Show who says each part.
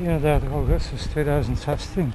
Speaker 1: 31 augustus 2016